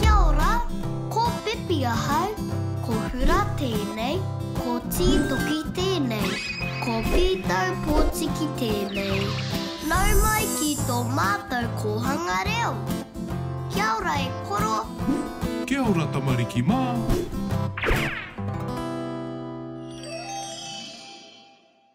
Kia ora, ko Pipi ahau, ko Hura tēnei, ko Tītoki tēnei, ko Pītau Pōtiki tēnei. Nau mai ki tō mātou kōhanga reo. Kia ora e koro. Kia ora tamariki mā.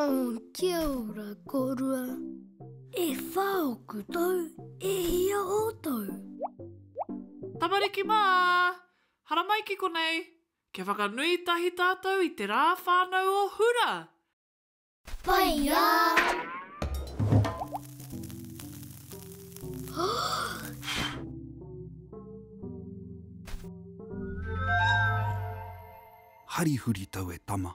Oh, kia ora korua. E wha oku tau, e hia o tou? Tamariki mā! Haramai ki konei! Kia whakanui tahi tātou i te rā whānau o Hura! Whaia! Hari huritau e tama.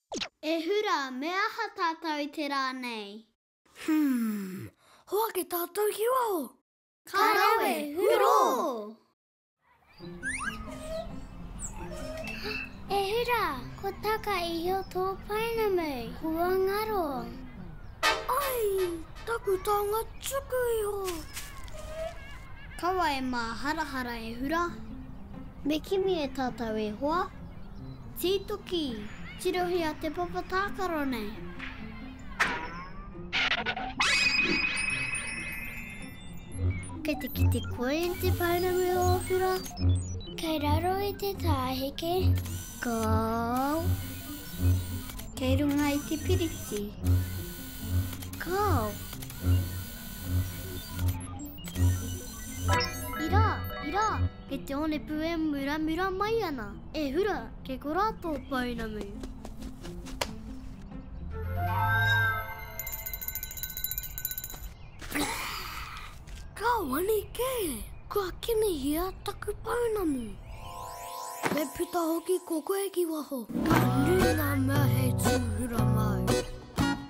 E hura, me aha tātou i te rā nei? Hum, hoake tātou ki waho. Ka rawe, hurō! E hura, ko taka i hio tō painamu, kua ngaro. Ai, taku taonga tuku iho. Kawa e māharahara e hura. Me kimi e tātou e hoa. Tītoki, tirohia te papa tākaro nei. Kei te kite koe i te pounamu o Owhura. Kei raro i te tāheke. Go! Kei runga i te piriti. Go! Ira, ira, kei te one pū e muramura mai ana. E hura, kei korā tō pounamu. Ka wani kē! Kua kinihia taku pounamu. Me puta hoki ko koe ki waho. Ka nui ngā mea hei tūhura māu.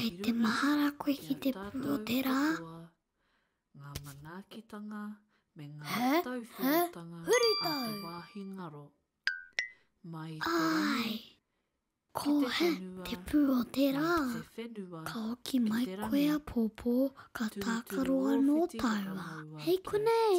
Kei te mahara koe ki te pū o te rā. Ngā manaakitanga me ngā tauwhiritanga a te wāhi ngaro. Mai te rangi ki te whenua, mai te whenua ki te rangi. Ka hoki mai koe a pōpō, ka tākaro anō tāua. Hei konei!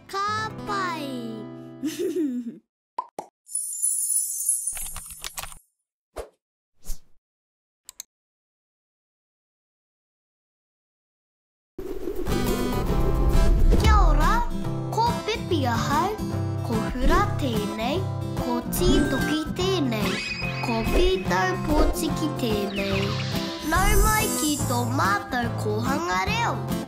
Ka pai! Kia ora, ko Pipi ahau, ko Hura tēnei, ko Tītoki tēnei, ko Pītau Pōtiki tēnei. Nau mai ki tō mātou kōhanga reo!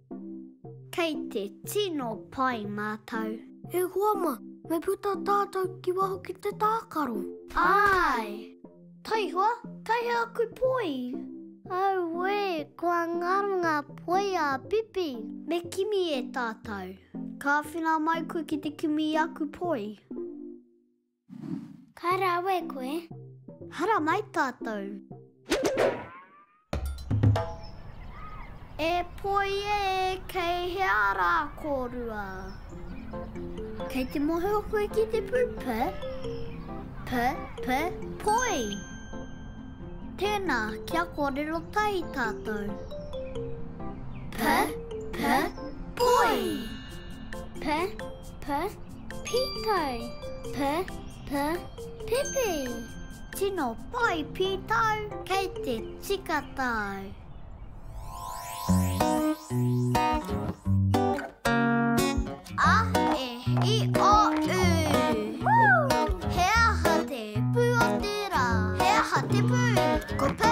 Kei te tino pai mātou. E hoa ma, me puta tātou ki waho ki te tākaro. Āe! Taihoa, kai aku poi! Auē, kua ngaro ngā poi a Pipi! Me kimi e tātou. Ka āwhina mai koe ki te kimi i aku poi. Ka rawe koe. Hara mai tatou. E poi e, kei hea ra korua? Kei te mohio koe ki te pupe? P, p, poi! Tena, kia korero tai tatou. P, p, poi! P, p, poi! Pītau, p, p, pipi. Tino pai pītau kei te tika tau. A, e, i, o, u. He aha te pū o te rā? He aha te pū? Ko p,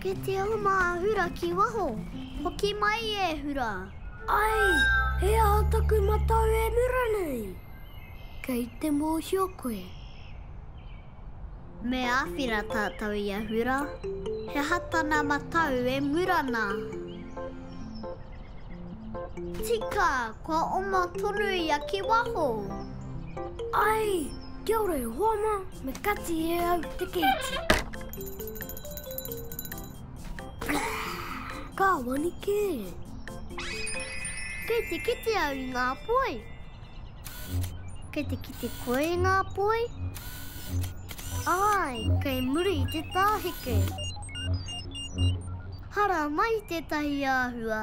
Kei te oma a Hura ki waho. Hoki mai e Hura. Ai, he aha taku matau e mura nei? Kei te mohio koe. Me awhira tatou i a Hura. He aha tana matau e mura na? Tika, kua oma tonu ia ki waho. Ai, kia ora e hoa ma, me kati e au te keiti. Ka wanike! Kei te kite au i ngā poi. Kei te kite koe i ngā poi? Āe, kei muri i te tāheke. Haramai tētahi āhua.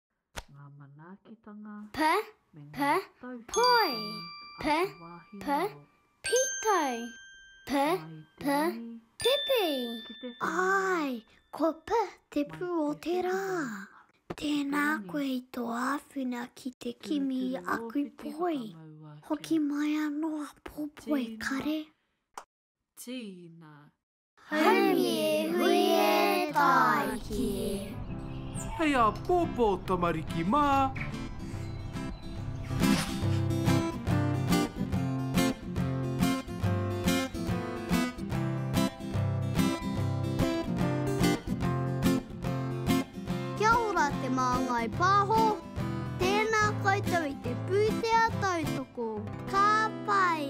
ngā manaakitanga P, me ngā p, poi, p, p, pītau, p, p, pipi. Āe, ko p te pū o te rā. Tēnā koe i tō āwhina ki te kimi i aku poi. Hoki mai anō a Popo e kare. Tīna. Haumi e hui e Tamariki e. Hei āpōpō tamariki mā. Kia ora te māngai pāho. Tēnā koutou i te pūtea tautoko. Ka pai!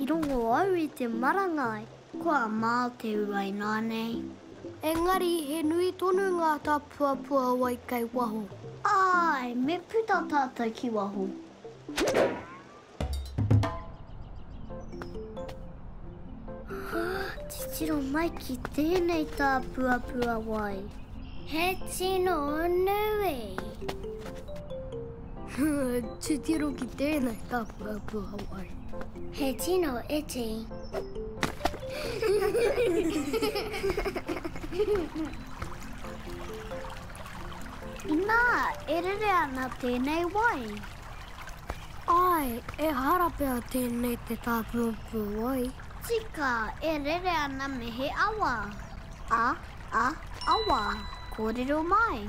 I rongo au i te marangai. Kua mā te ua inānei. Engari he nui tonu ngā tāpuapua wai kei waho. Āe, me puta tātou ki waho. Titiro mai ki tēnei tāpuapua wai. He tino nui. Titiro ki tēnei tāpuapua Hawaii. He tino iti. Inā e rere ana tēnei wai. Ai, ehara pea tēnei te tāpuapua wai. Tika, e rere ana me he awa. A, a, awa, kōrero mai.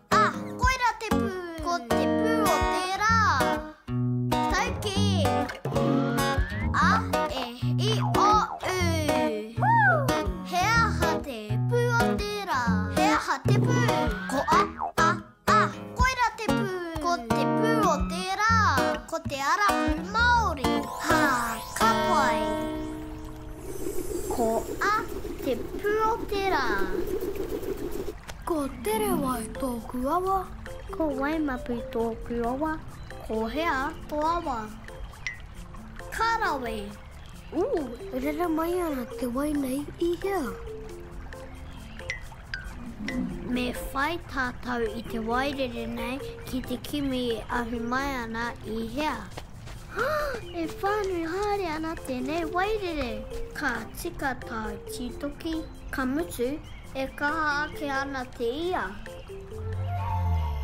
Ah, koira te pū. Ko te pū o tērā. Tau kē. Ah, e, i, o, ū. He aha te pū o tērā? He aha te pū? Ko a, a, a, koira te pū. Ko te pū o tērā. Ko te arapū Māori. Ha, ka pai. Ko a te puro te ra. Ko Terewai toku awa. Ko Waimapu toku awa. Ko hea to awa? Ka rawe! Ooh, rera mai ana te wai nei i hea? Me whai tātou i te wairere nei ki te kimi e ahu mai ana i hea? Hā! E whānui haere ana tēnei wairere! Ka tika tāu tītoki, ka mutu, e kaha ake ana te ia.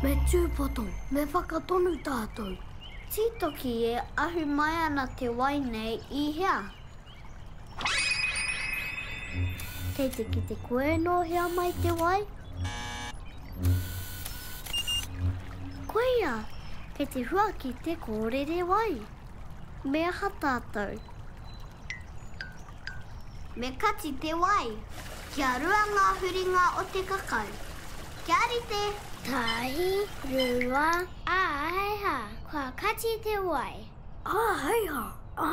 Me tūpoto, me whakatonu tātou! Tītoki e ahu mai ana te wai nei i hea? Kei te kite koe e nōhia mai te wai? Koia, kei te huaki te kōrere wai. Me aha tātou? Me kati te wai. Kia rua ngā huringa o te kakau. Kia rite! Tahi, rua, āheiha, kua kati te wai. Āheiha, ā?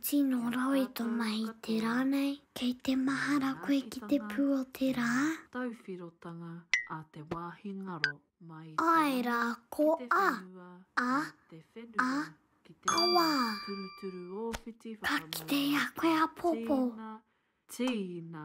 Tino rawe to mahi te ra nei. Kei te mahara koe ki te pu o te ra. Tauwhirotanga a te wahi ngaro mai te rangi ki te whenua, mai te whenua ki te rangi. Turuturu ōwhiti whakamaua. Ka kite i a koe apōpō. Tīina, tīina,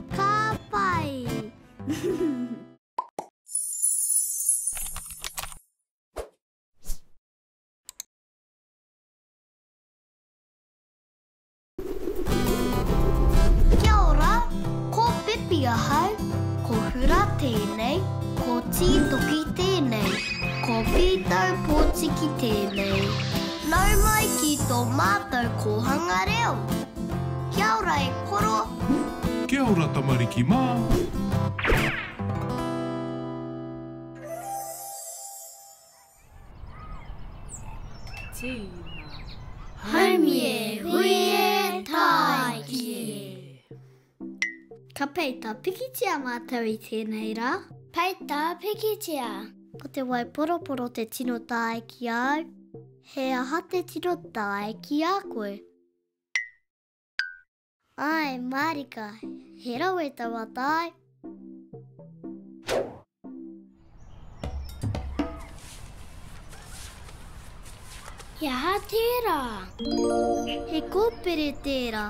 Ka pai! Kia ora, ko Pipi ahau, ko Hura tēnei, ko Tītoki tēnei, ko Pītau Pōtiki tēnei. Nau mai ki tō mātou kōhanga reo! Kia ora e koro. Kia ora tamariki mā. Haumi e hui e tāiki e. Ka peita pikitia mātou i tēnei rā. Peita pikitia. Ko te waiporoporo te tino tāiki āu. He aha te tino tāiki a koe? Ae marika, he rawe tawa tae. He aha tērā? He kōpere tērā.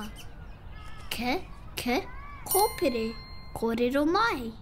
Kē, kē, kōpere, kōrero mai.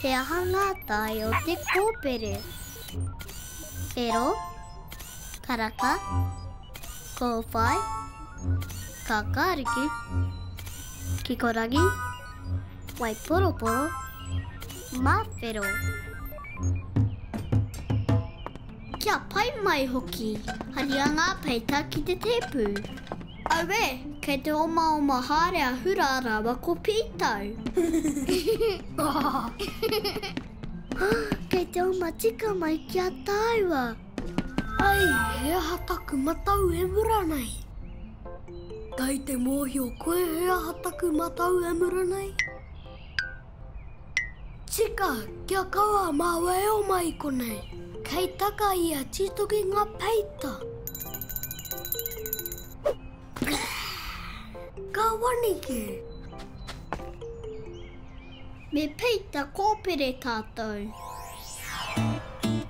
He aha ngā tae o te kōpere? Whero, karaka, kōwhai, kākāriki, kikorangi, waiporoporo, māwhero. Kia pai mai hoki! Haria ngā peita ki te tēpu. Auē, kei te omaoma haere a Hura rāua ko Pītau. kei te oma tika mai ki a tāua. Ai, he aha taku matau e mura nei? Kei te mōhio koe he aha taku matau e mura nei? Tika, kia kaua mā waeo mai konei. Kei taka i a Tītoki ngā peita. Ka wanike! Me peita kōpere tātou.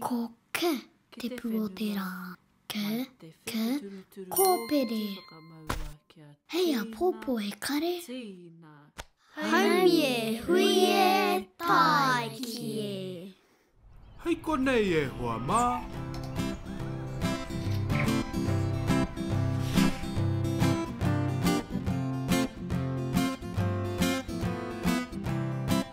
Ko ke te pu o te ra, ke, ke, kopere. Hei a popo e kare. Haumi e hui e taiki e. Hei konei e hoa ma.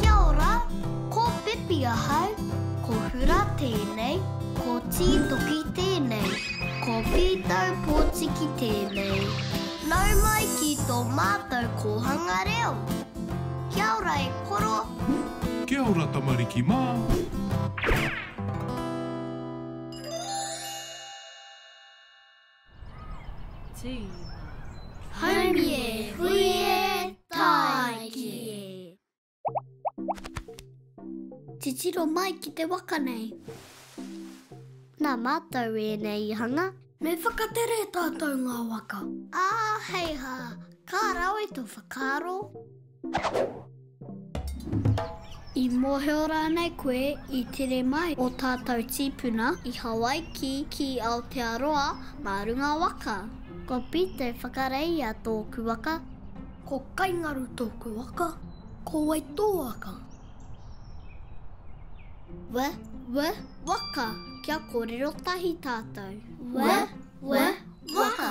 Kia ora, ko Pipi ahau, ko Hura tēnei, ko Tītoki tēnei, ko Pītau Pōtiki tēnei. Nau mai ki tō mātou kōhanga reo. Kia ora e koro. Kia ora tamariki mā. Haumi e hui e, tāiki e. Titiro mai ki te waka nei. Nā mātou ēnei i hanga. Me whakatere tātou ngā waka. Āheiha, ka rawe tō whakaaro. I mōhio rānei koe i tere mai ō tātou tīpuna i Hawaiki ki Aotearoa mā runga waka? Ko Pite Whakareia tōku waka. Ko Kaingaru tōku waka. Ko wai tō waka? Wa, wa, waka! Kia kōrero tahi tātou. Wa, wa, waka!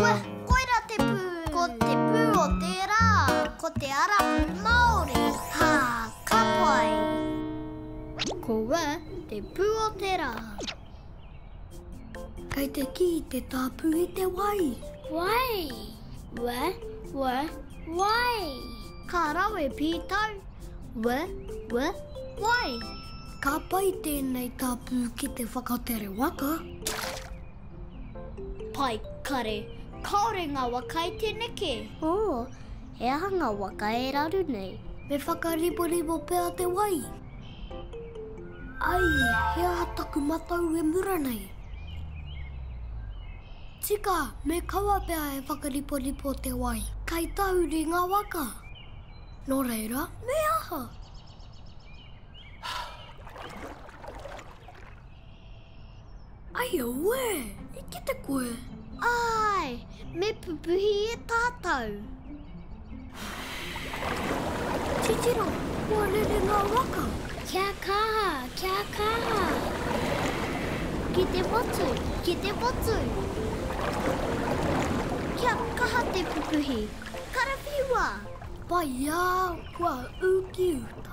Weh, koira te pū. Ko te pū o te rā. Ko te arapū Māori. Hā, ka pai. Ko Weh te pū o te rā. Kei te kī te tāpū i te wai. Wai! Weh, weh, wai! Ka rawe pītau. Weh, weh, wai! Ka pai tēnei tāpū ki te whakatere waka. Pai kare, kaore nga waka i te neke. Oh, he aha nga waka e raru nei? Me whakariboribo pea te wai. Ai, he aha taku matau e mura nei? Tika, me kaua pea e whakariporipo te wai. Kai tahuri nga waka. No reira, me aha? Ai aue, i kite koe. Ai, me pupuhi e tātou. Titiro, kua rere ngā waka. Kia kaha, kia kaha. Ki te motu, ki te motu. Kia kaha te pupuhi. Karawhiua! Pai au, kua uki uta.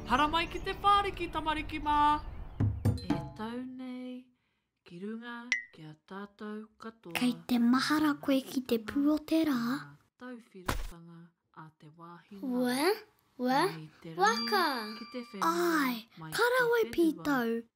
Haramai ki te whāriki tamariki mā! E tau nei ki runga ki a tātou katoa. Kei te mahara koe ki te pū o te rā. Ngā tauwhirotanga a te wāhi ngaro. Ua, ua, waka! Ai, ka rawe pītau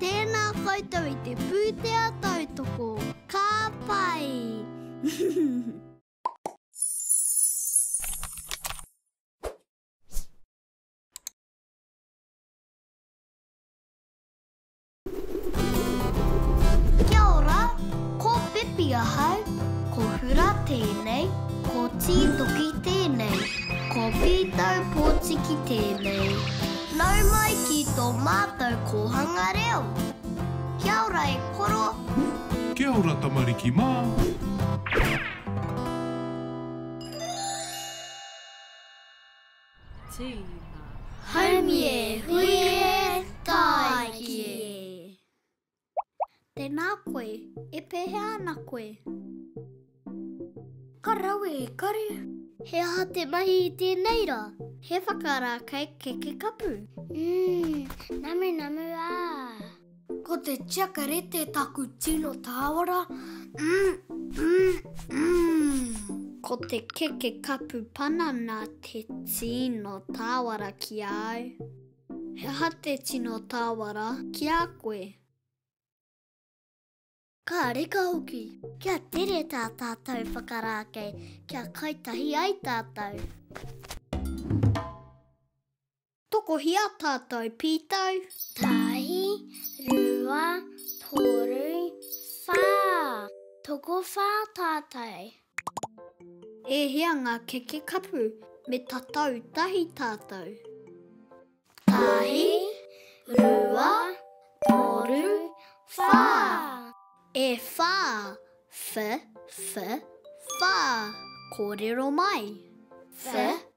Tēnā koutou i te pūtea tautoko. Ka pai! Kia ora, ko Pipi ahau, ko Hura tēnei, ko Tītoki tēnei, ko Pītau Pōtiki tēnei. Nau mai ki tō mātou kōhanga reo. Kia ora e koro. Kia ora tamariki mā. Haumi e hui e, tāiki e. Tēnā koe, e pēhea ana koe? Ka rawe e kare! He aha te mahi i tēnei rā? He whakarā kai keke kapu. Mmm, namu namu ā! Ko te tiakarete taku tino tāwara, mmm-mmm-mmm! Ko te keke kapu panana te tino tāwara ki a au. He aha te tino tāwara ki a koe? Ka reka hoki. Kia tere tā tātou whakarākei, kia kai tahi ai tātou. Tokohia tātou pītau. Tahi, rua, toru, whā. Tokowhā tātou. E hia nga keke kapu me tatau tahi tatou? Tahi, rua, toru, wha. E wha, wh, wh, wha, korero mai. Wh.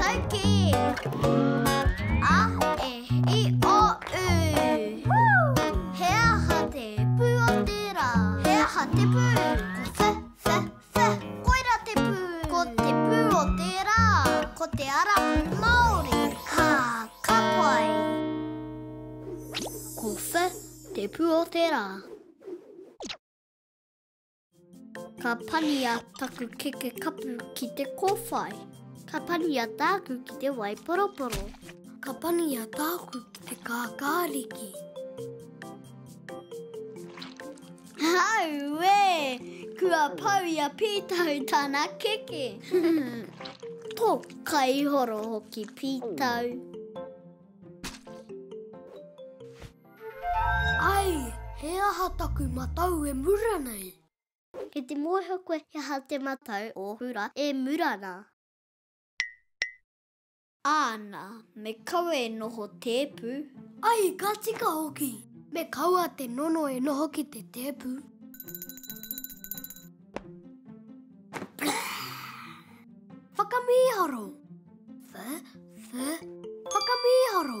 Tauki! A, e, i, o, u. He aha te pū o te rā? He aha te pū? Ko wh, wh, wh, koira te pū. Ko te pū o te rā, ko te ara Māori. Hā, ka pai! Ko wh, te pū o te rā? Ka pania taku keke kapu ki te kowhai. Ka pania tāku ki te wai poroporo. Ka pania tāku ki te kākāriki. Auē! Kua pau i a Pītau tana keke. Tō kaihoro hoki, Pītau. Ai, he aha taku matau e mura nei? Kei te mōhio koe he aha te matau o Hura e mura nā? Āna, me kawe e noho tēpu. Ai, ka tika hoki! Me kaua te nono e noho ki te tēpu. Whakamīharo! Wha, wha, whakamīharo!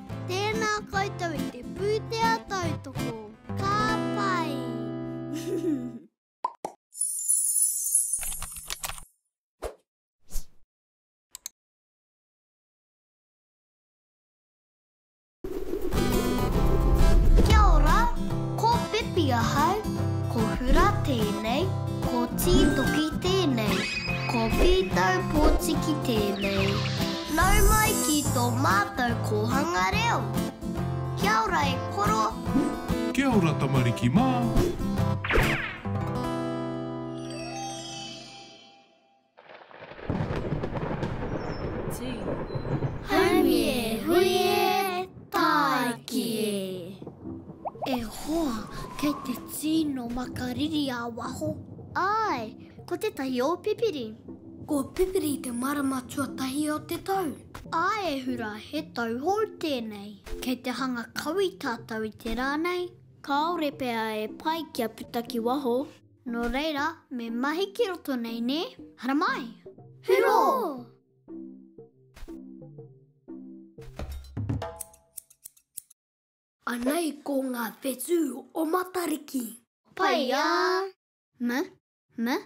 Tēnā koutou i te pūtea tautoko. Ka pai! Kia ora, ko Pipi ahau, ko Hura tēnei, ko Tītoki tēnei, ko Pītaupōtiki tēnei. Nau mai ki tō mātou kōhanga reo. Kia ora e koro. Kia ora tamariki mā. Haumi e hui e, tāiki e. E hoa, kei te tino makariri a waho. Āe, ko tētahi o pipiri. Ko Pipiri te marama tuatahi o te tau. A Ehura, he tau hou tēnei. Kei te hanga kawi tātou i te rā nei. Kāore pea e pai kia puta ki waho. Nō reira, me mahi ki roto nei, nē? Haramai! Hurō! Anei ko ngā whetū o Matariki. Pai ā! Meh, meh,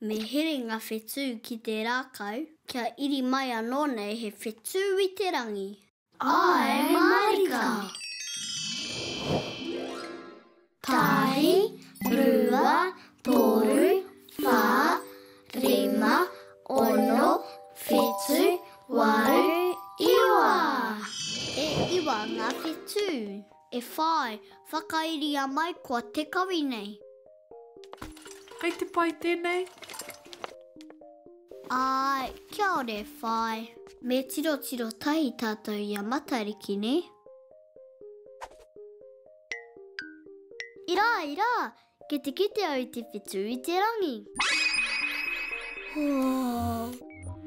Me here ngā whetū ki te rākau, kia iri mai anō nei he whetū i te rangi. Āe mārika! Tahi, rua, toru, whā, rima, ono, whetu, waru, iwa! E iwa ngā whetū. E whāi, whakairia mai kua tekawi nei. Kei te pai tēnei? Āe, kia ora e whāi. Me tirotiro tahi tātou i a Matariki, nē? Irā, irā! Kei te kite au i te whetū i te rangi.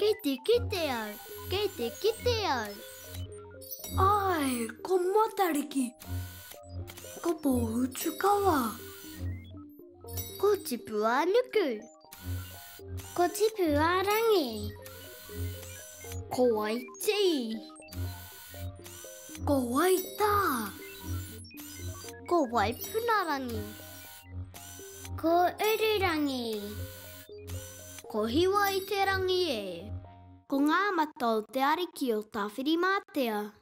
Kei te kite au, kei te kite au. Āe, ko Matariki! Ko Pōhutukawa. Ko Tipu-ā-nuku. Ko Tipu-ā-rangi. Ko Waitī. Ko Waitā. Ko Waipunarangi. Ko Ururangi. Ko Hiwa-i-te-rangi e. Ko Ngāmata o te ariki o Tāwhirimātea.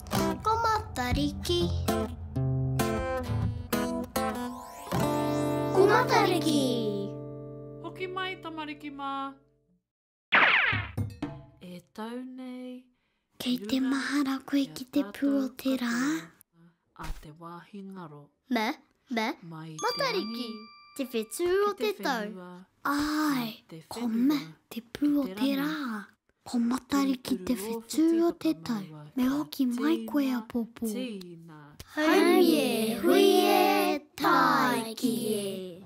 Ko Matariki. Ko Matariki. Hoki mai, tamariki mā. E tau nei. Kei te mahara koe ki te pū o te rā. A te wāhi ngaro. Me, me, Matariki! Te whetū o te tau. Āe, ko me, te pū o te rā. Ko Matariki te whetū o te tau. Me hoki mai koe apōpō. Haumi e hui e, tāiki e.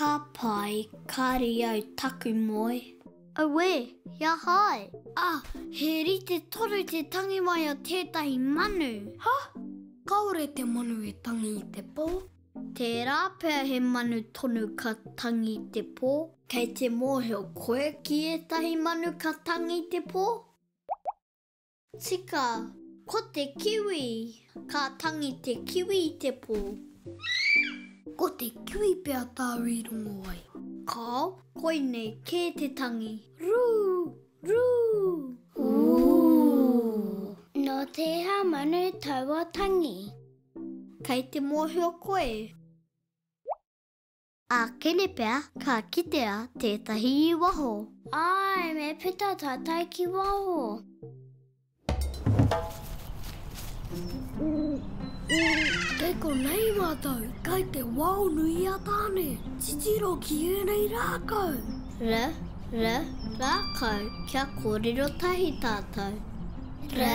Ka pai, kāri au taku moe. Auē, kia hae! Ah, he rite toru te tangi mai o tētahi manu. Ha! Kāore te manu e tangi i te pō. Tērā pea he manu tonu ka tangi i te pō. Kei te mōhio koe ki ētahi manu ka tangi i te pō? Tika, ko te kiwi. Ka tangi te kiwi i te pō. Ko te kiwi pea tāu i rongo ai. Kāo, koinei kē te tangi. Rū! Rū! Ooh! Nō tēhā manu taua tangi? Kei te mōhio koe? A Kene pea ka kitea tetahi i waho. Ae, me puta tatou ki waho. Kei konei matou, kai te wao nui a Tane. Titiro ki enei rakau. Ra, ra, rakau, kia korero tahi tatou. Ra,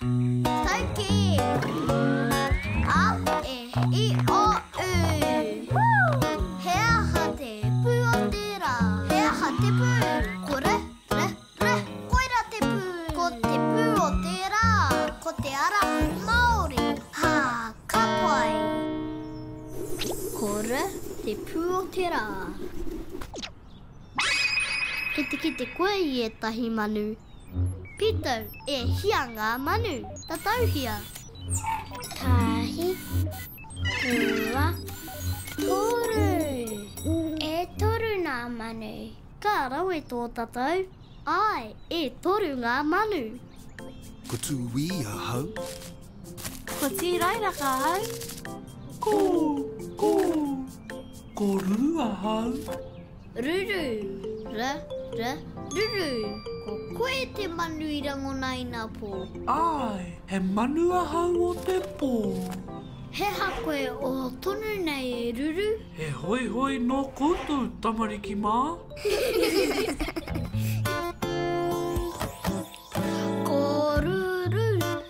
Taiki! A, e, i, o, u! He aha te pū o te rā? He aha te pū? Ko re, re, re, koira te pū! Ko te pū o te rā, ko te ara Māori! Hā, ka pai! Ko re te pū o te rā. Kei te kite koe i ētahi manu. Pītau, e hia ngā manu? Tatauhia! Tahi, rua, toru! E toru ngā manu! Ka rawe tō tatau. Āe, e toru ngā manu! Ko Tūī ahau. Ko Tīrairaka ahau. Ko, ko, ko Rū ahau. Ruru, ra, ra, ruru, ko koe te manu i rangona i nga po. Ae, he manu ahau o te po. He ha koe o tonu nei e Ruru? He hoihoi no koutou tamariki ma. Ko Ruru,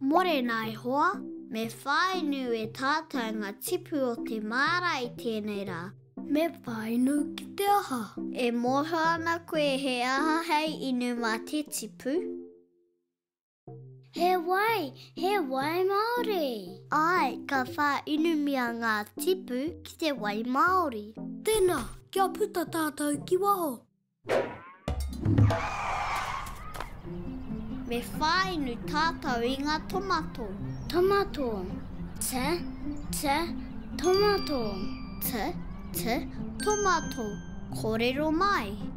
Morena e hoa, me whai nu e tatou nga tipu o te maara i tenei ra. Me whai nu ki te aha? E mohio ana koe he aha hei inu ma te tipu? He wai, he wai Māori! Āe, ka whāinumia ngā tipu ki te wai Māori. Tēnā, kia puta tātou ki waho. Me whāinu tātou i ngā tomato. Tomato, te, te, tomato. Te, te, tomato, kōrero mai.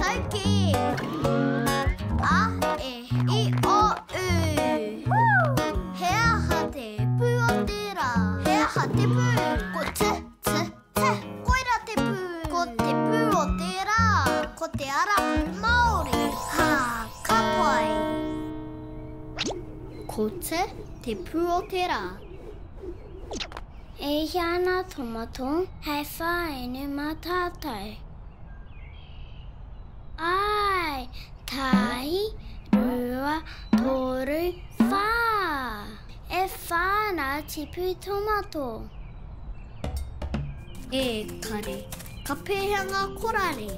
Tauki! A, e, i, o, u! He aha te pū o te rā? He aha te pū? Ko te, te, te! Koira te pū! Ko te pū o te rā! Ko te arapū Māori! Hā, ka pai! Ko te, te pū o te rā! E hia ana tomato hei whāinu mā tātou? Ae, tahi, rua, toru, wha. E wha na tipu tomato. E kare, ka pehea nga korare?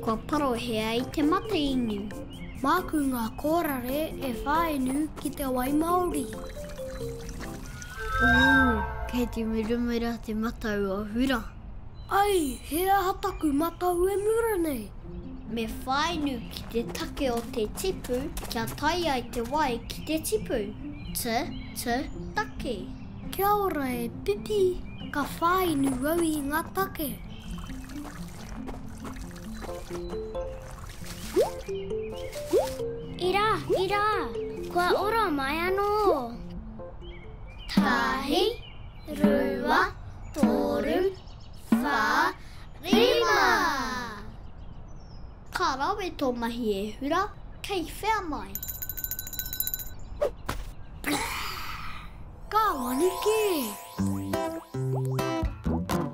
Kua parohea i te mate inu. Maku nga korare e wha inu ki te wai maori. Ooh, kei te murumura te matau o Hura. Ai, he aha taku matau e mura nei? Me whai nu ki te take o te tipu kia tae ai te wai ki te tipu. T, t, take. Kia ora e Piti, ka whai nu au i nga take. Ira, ira, kua ora mai ano. Tahi. rua, toru, wha, rima! Ka rawe tō mahi e hura, kei whea mai? Ka manuki!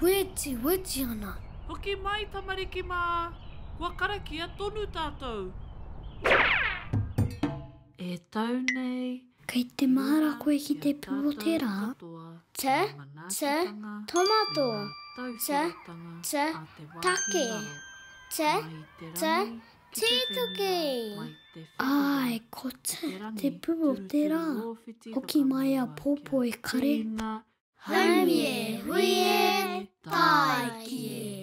Weti, weti ana. Hoki mai, tamariki mā. Kua karakia tonu tātou. E tau nei. Kei te mahara koe ki te pū o te rā. Te, te, tomato. Te, te, take. Te, te, Tētuki! Āe, ko te, te pū o te rā, hoki mai a Pōpō e kare. Haumi e, hui e, tāiki e.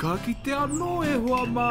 Ka kite anō e hoa mā!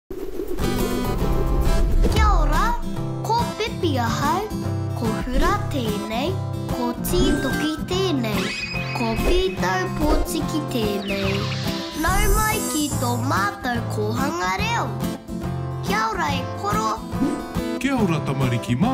Kia ora, ko Pipi ahau, ko Hura tēnei, ko Tītoki tēnei, ko Pītau Pōtiki tēnei. Nau mai ki tō mātou kōhanga reo. Kia ora e koro! Kia ora tamariki mā!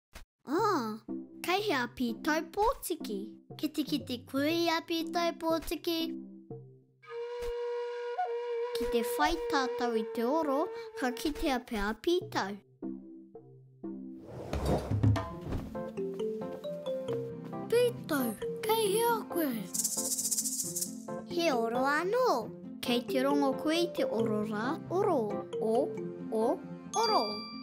Oh! Kei hea Pītaupōtiki? Kitikiti kui a Pītaupōtiki. Ki te whai tātou i te oro, ka kitea pea a Pītau. Pītau, kei hea koe? He oro anō. Kei te rongo koe i te oro rā. Oro, o, o, oro.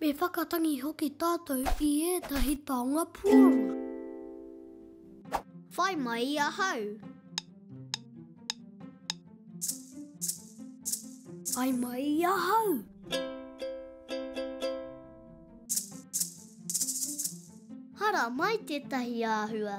Me whakatangi hoki tātou i ētahi taonga puoro. Whai mai i ahau. Whai mai i ahau. Hara mai tētahi āhua.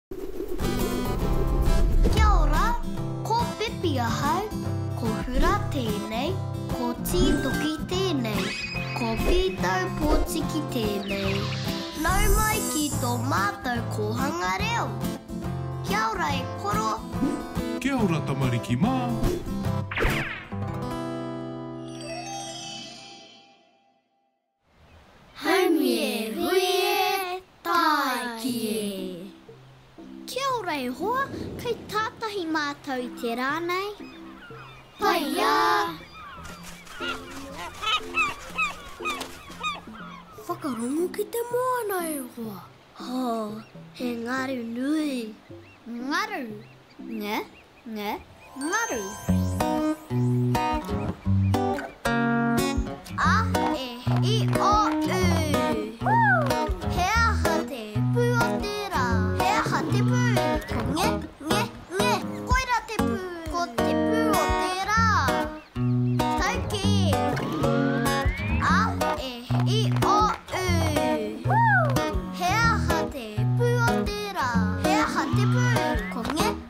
Kia ora, ko Pipi ahau, ko Hura tēnei, ko Tītoki tēnei, ko Pītau Pōtiki tēnei. Nau mai ki tō mātou kōhanga reo. Kia ora e koro. Kia ora tamariki mā. Haumi e hui e, tāiki e. Kia ora e hoa, kai tātahi mātou i te rā nei? Pai ā! Whakarongo ki te moana e hoa. Hō, he ngaru nui. Ngaru, nge? Nge, ngaru. A, e, i, o, u. He aha te pū o te rā? He aha te pū? Ko nge, nge, nge, koira te pū. Ko te pū o te rā. Tauki. A, e, i, o, u. He aha te pū o te rā? He aha te pū? Ko nge,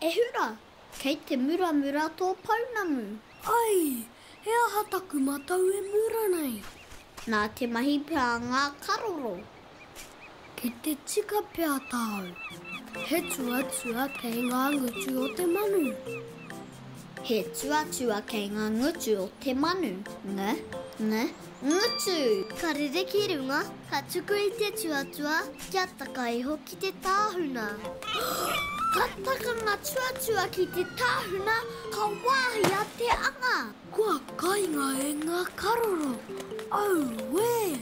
E Hura, kei te muramura tō pounamu. Ai! He aha taku matau e mura nei? Nā te mahi pea ngā karoro. Ki te tika pea tāu. He tuatua kei ngā ngutu o te manu. He tuatua kei ngā ngutu o te manu. Ngh, ngh. Mutu! Ka rere ki runga, ka tuku i te tuatua kia taka iho ki te tāhuna. Ka taka ngā tuatua ki te tāhuna, ka wāhia te anga. Kua kainga e ngā karoro! Auē!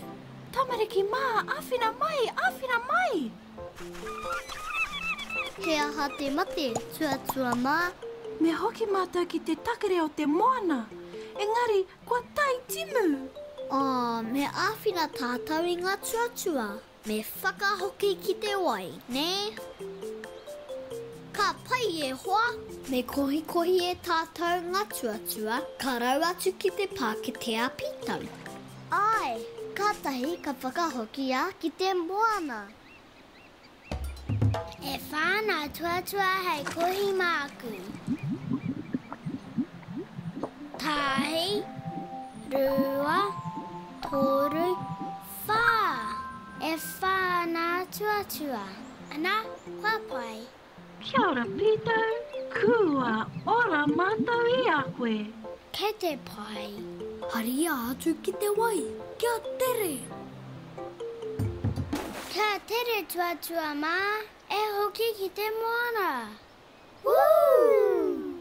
Tamariki mā, āwhina mai, āwhina mai! He aha te mate, tuatua mā? Me hoki mātou ki te takere o te moana! Engari, Kua tae timu! Ā, me āwhina tātou i ngā tuatua. Me whakahoki ki te wai, nē? Ka pai e hoa! Me kohikohi e tātou ngā tuatua, ka rau atu ki te pā ki te āpitau. Āe, kātahi ka whakahokia ki te moana. E whā nā tuatua hei kohi māku. Tahi, rua, toru, whā. E whā nā tuatua. Ana, kua pai. Kia ora Pito, kua ora matou i a koe. Kei te pai. Haria atu ki te wai, kia tere! Kia tere tuatua ma, e hoki ki te moana. Woo!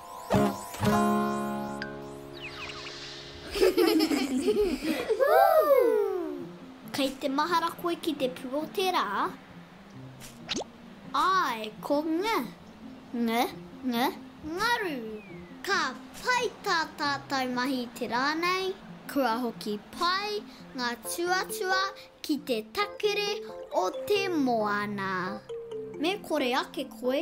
Kei te mahara koe ki te pū o te rā? Āe, ko ng, ng, ng, ngaru! Ka pai tā tātou mahi i te rā nei, kua hoki pai ngā tuatua ki te takere o te moana. Me kore ake koe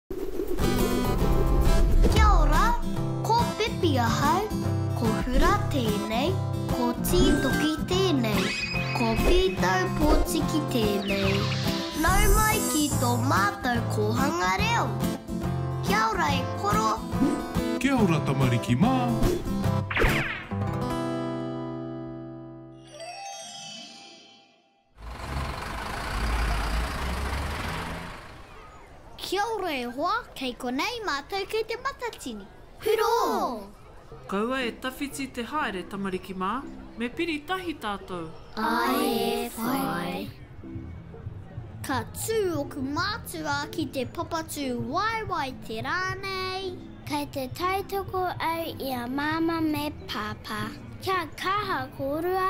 Kia ora, ko Pipi ahau, ko Hura tēnei, ko Tītoki tēnei, ko Pītau Pōtiki tēnei. Nau mai ki tō mātou kōhanga reo. Kia ora e koro. Kia ora tamariki mā. Kia ora e hoa, kei konei mātou kei te matatini. Huroo! Kaua e tawhiti te haere, tamariki mā, me piri tahi tātou. Ae e whai. Ka tū oku mātua ki te papatū waewae te rā nei. Kei te tautoko au i a Māmā me Pāpā. Kia kaha kōrua!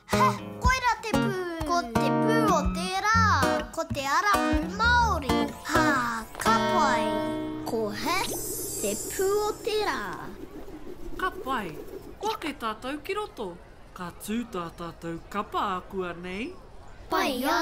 He koira te pū. Ko te pū o tērā ko te arahu Māori. Hā, ka pai. Ko He te pū o tērā. Ka pai. Kua kē tātou ki roto. Ka tū tā tātou kapa akuanei. Pai ā!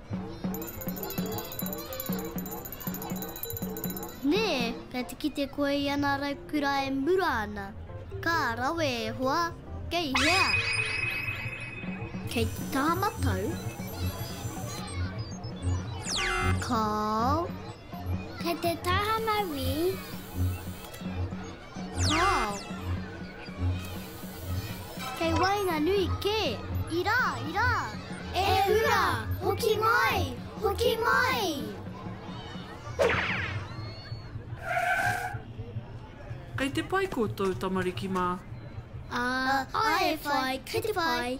Nē, kei te kite koe i ana raukura e mura ana. Ka rawe e hoa, kei hea? Kei te tāmatau. Kāo. Kei te taha mauī. Kāo. Kei waenga nui kē. Irā, irā. E hura, hoki mai, hoki mai. Kei te pai koutou tamariki mā? Ā, ā e whai, kei te pai.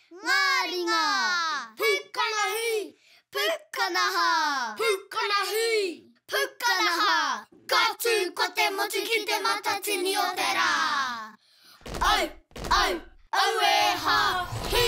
Ngā ringa! Pūkana hui! Pūkana hā! Pūkana hui! Pūkana hā! Ka tū ko te motu ki te matatini o te rā! Au! Au! Auē hā! Hī!